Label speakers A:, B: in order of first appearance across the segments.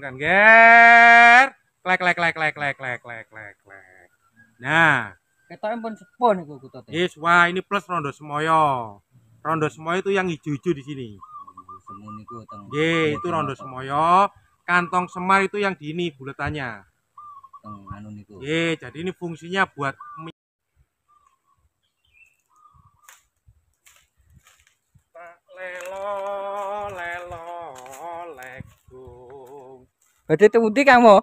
A: kan ger. Klek klek klek klek klek klek klek klek klek nah.
B: Ketoke pun sepuh niku kutote.
A: yes wah ini plus rondo semoyo. Rondo semoyo itu yang hijau-hijau di sini.
B: Semu niku teng.
A: Ye, itu rondo semoyo. Kantong semar itu yang di ini buletannya.
B: Teng anu niku.
A: Ye, jadi ini fungsinya buat mi- Tak lelo lelo legung
B: Badhe tundi Kang Mo.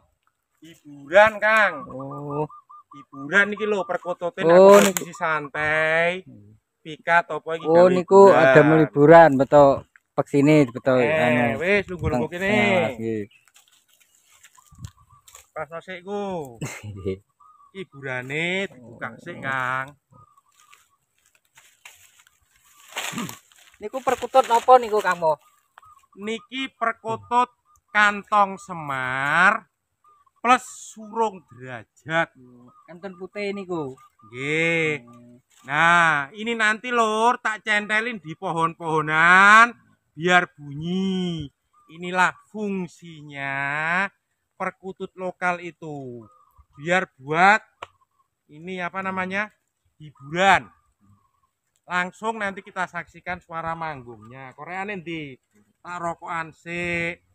A: hiburan Kang
B: Oh.
A: hiburan iki lho perkotote
B: Oh,
A: oh,
B: niku.
A: posisi santai pikat apa iki
B: Oh niku ada liburan betul pek sini betul
A: eh
B: anu.
A: wis lungguh-lungguh kene pas nosekku hiburane dibuka sik Kang
B: Niku perkutut napa niku Kang Mo?
A: niki perkutut kantong semar plus surung derajat.
B: Kanton putih niku.
A: nggih.
B: Hmm.
A: nah ini nanti lur tak centelin di pohon-pohonan biar bunyi. Inilah fungsinya perkutut lokal itu. Biar buat ini apa namanya? hiburan. Langsung nanti kita saksikan suara manggungnya. Koreane ndi tak rokokan sik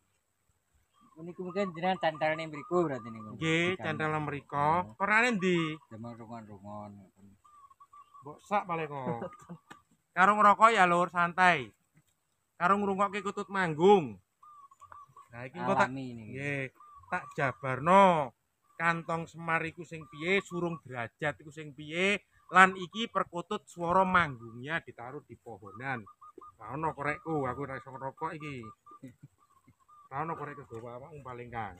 B: Niku mungkin jenengan cantelne mriku berarti niku.
A: Nggih, centel mriko. Korane ndi?
B: Jaman rungon-rungon.
A: Mbok sak paling kok. Karo ngerokok ya lur, santai. Karo ngrungokke kutut manggung. Nah, iki engko tak nggih, tak jabarno. Kantong semar iku sing piye, surung derajat iku sing piye, lan iki perkutut swara manggungnya ditaruh di pohonan. Ono korekku, aku ora iso ngerokok iki. Lah ono korek kegawa apa paling kang.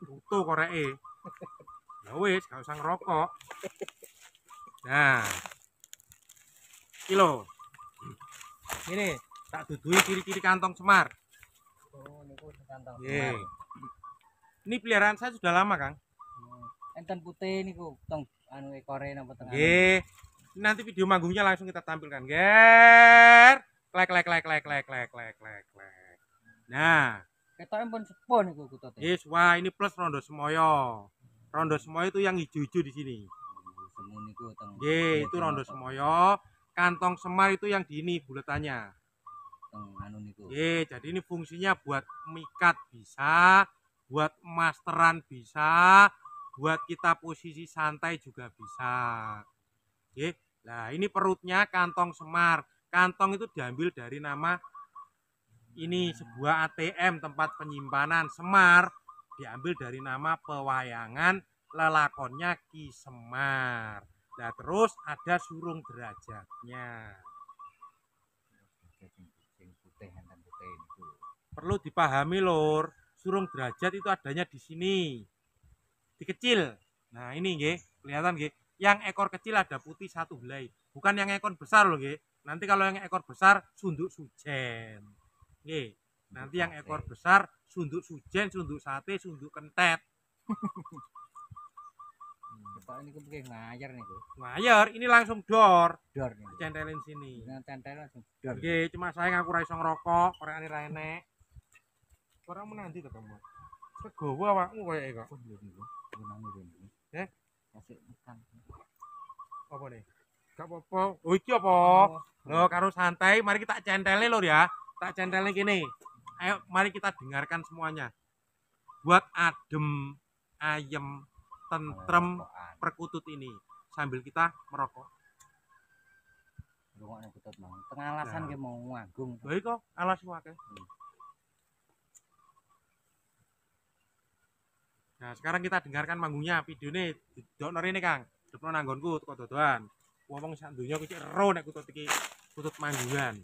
A: Tutu koreke. Ya wis, gak usah ngerokok. Nah. Iki lho. Ini tak dudui ciri-ciri kantong semar.
B: Oh niku kantong.
A: Nggih. Ini peliharaan saya sudah lama, Kang.
B: Enten putih niku teng anu ekore napa tengah.
A: Nggih. Nanti video manggungnya langsung kita tampilkan. Ger. Klek klek klek klek klek klek klek klek klek. Nah,
B: Ketoke pun sepuh niku kutote.
A: yes, wah ini plus rondo semoyo. Rondo semoyo itu yang hijau-hijau di sini.
B: Semu niku teng.
A: Nggih, itu rondo semoyo. Kantong semar itu yang di ini buletannya.
B: Teng anu niku.
A: Jadi ini fungsinya buat mikat bisa, buat masteran bisa, buat kita posisi santai juga bisa. Ye, nah ini perutnya kantong semar. Kantong itu diambil dari nama ini sebuah ATM tempat penyimpanan semar. Diambil dari nama pewayangan lelakonnya Ki Semar. Nah terus ada surung derajatnya. Perlu dipahami lur. Surung derajat itu adanya di sini. Di kecil. Nah ini nggih. Kelihatan nggih yang ekor kecil ada putih satu helai bukan yang ekor besar loh nggih nanti kalau yang ekor besar sunduk sujen nggih nanti yang ekor besar sunduk sujen sunduk sate sunduk kentet
B: Ketoke niku mungkin ngajar niku.
A: ngayer ini langsung dor
B: Dor niku.
A: centelin sini
B: Dengan cantel langsung dor.
A: Oke, cuma saya ngaku ra iso ngerokok, koreane ra enek. Ora menanti to kamu. Segowo awakmu koyo kok. Eh?
B: Kasih makan.
A: Apa nih? Gak apa-apa. Oh iki apa?
B: Oh,
A: Loh, karo santai, mari kita centelnya lur ya. Tak centelnya gini. Ayo, mari kita dengarkan semuanya. Buat adem, ayem, tentrem
B: rokokan.
A: perkutut ini sambil kita merokok.
B: Rungokne kutut mau. Tengah alasan
A: Nah.
B: nggih mau ngagung.
A: Baik kok, alas wae. Nah, sekarang kita dengarkan manggungnya. Videone didokno rene, Kang. Depno nanggonku teko dodoan. Wong sak donya iki ero nek kutut iki kutut manggungan.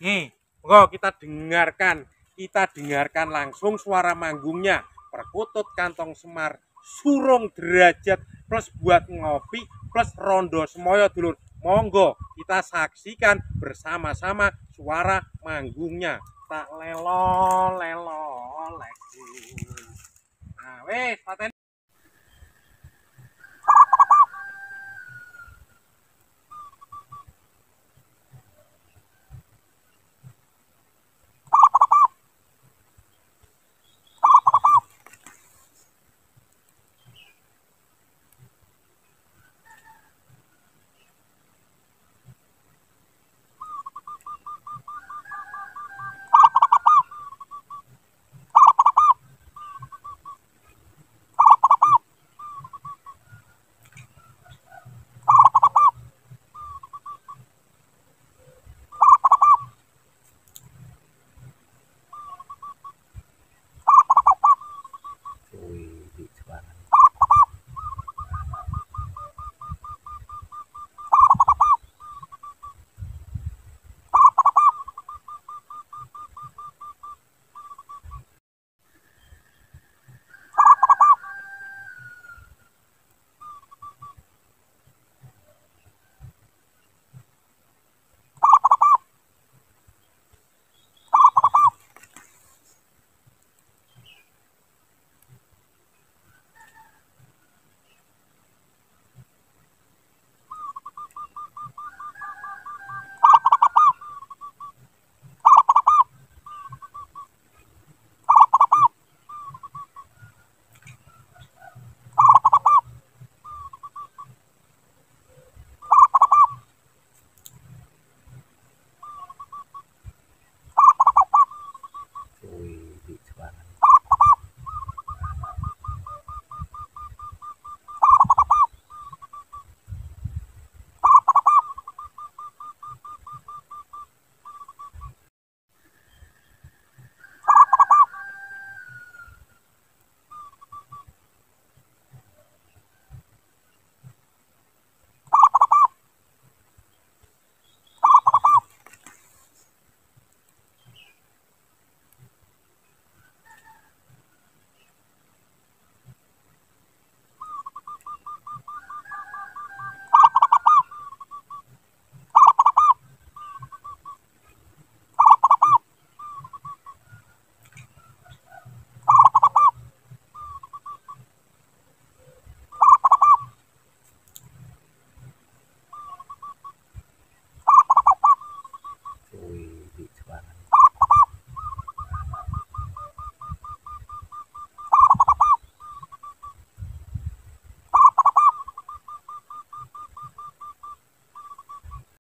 A: Nih, monggo kita dengarkan. Kita dengarkan langsung suara manggungnya. Perkutut kantong semar surung derajat plus buat ngopi plus rondo semoyo dulur. Monggo kita saksikan bersama-sama suara manggungnya. Tak lelo lelo เลยขอเต้น